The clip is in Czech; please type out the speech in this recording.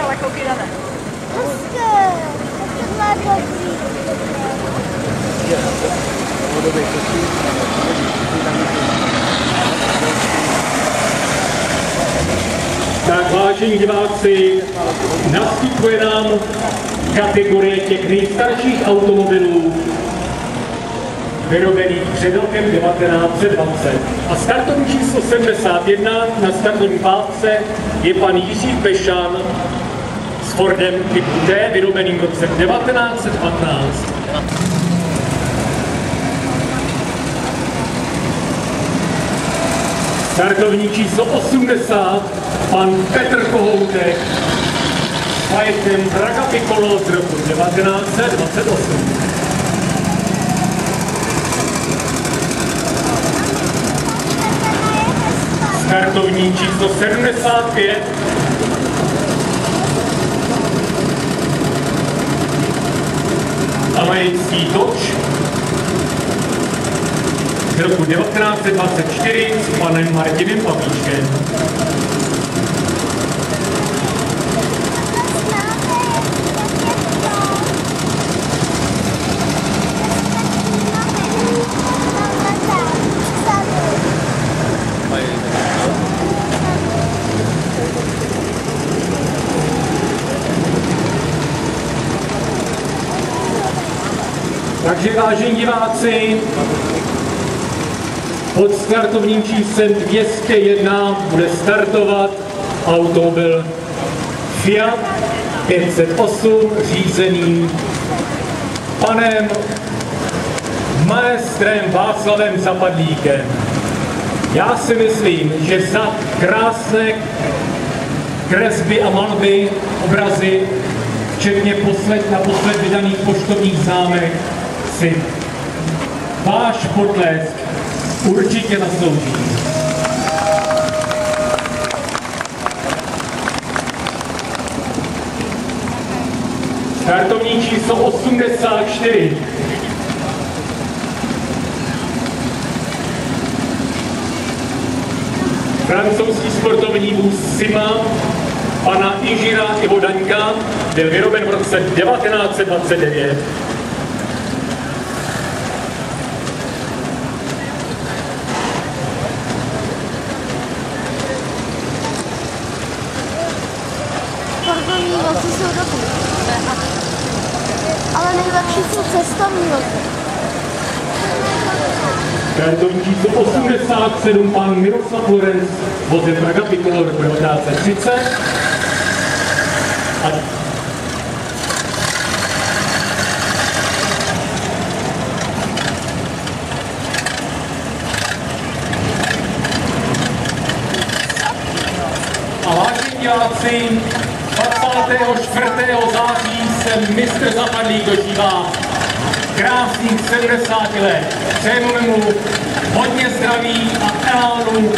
ale koukej ne. Hezké. Tohle dobrý. Tak vážení diváci, nastupuje nám kategorie těch nejstarších automobilů vyrobených před rokem 1920. A startovní číslo 71 na startovní pátce je pan Jiří Pešan Fordem typu T, vyrobeným v roce 1915. Startovní číslo 80, pan Petr Kohoutek s Fajetem Praga Piccolo z roku 1928. Startovní číslo 75, Alejský Toč z roku 1924 s panem Martinem Pavlíčkem. Takže vážení diváci, pod startovním číslem 201 bude startovat automobil Fiat 508 řízený panem maestrem Václavem Zapadlíkem. Já si myslím, že za krásné kresby a malby, obrazy, včetně posled, naposled vydaných poštovních známek, si váš potlesk určitě zaslouží. Startovní číslo 84. Francouzský sportovní vůz Sima pana inžíra Ivo Daňka byl vyroben v roce 1929. Vozy jsou dobrý. Ale nejlepší jsou cestovní vozy. Startovní číslo 87, pan Miroslav Lorenz, vozem Praga Piccolo roku 1930. A A vážení diváci, 24. září se mistr Zapadlík dožívá krásných 70 let. Přejeme mu hodně zdraví a elánu